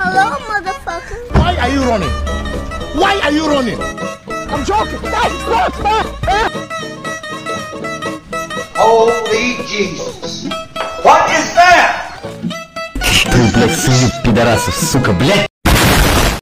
Hello, motherfucker. Why are you running? Why are you running? I'm joking. Holy Jesus. What is that? Ты, блядь, свиньи, пидорасы, сука, блядь!